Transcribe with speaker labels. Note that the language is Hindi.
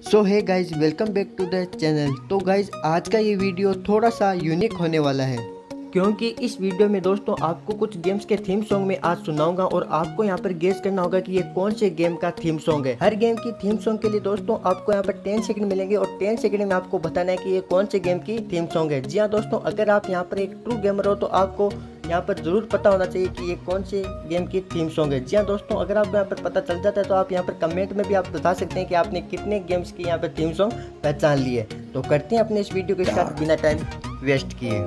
Speaker 1: सो है guys welcome back to the channel तो गाइज़ आज का ये वीडियो थोड़ा सा यूनिक होने वाला है। क्योंकि इस वीडियो में दोस्तों आपको कुछ गेम्स के थीम सॉन्ग में आज सुनाऊँगा और आपको यहाँ पर गेस करना होगा कि ये कौन से गेम का थीम सॉन्ग है। हर गेम की थीम सॉन्ग के लिए दोस्तों आपको यहाँ पर 10 सेकंड मिलेंगे और 10 सेकंड में आपको बताना है कि ये कौन से गेम की थीम सॉन्ग है। जी हाँ दोस्तों, अगर आप यहाँ पर एक ट्रू गेमर हो तो आपको यहाँ पर ज़रूर पता होना चाहिए कि ये कौन से गेम की थीम सॉन्ग है। जी हाँ दोस्तों, अगर आपको यहाँ पर पता चल जाता है तो आप यहाँ पर कमेंट में भी आप बता सकते हैं कि आपने कितने गेम्स की यहाँ पर थीम सॉन्ग पहचान ली है। तो करते हैं अपने इस वीडियो के साथ बिना टाइम वेस्ट किए।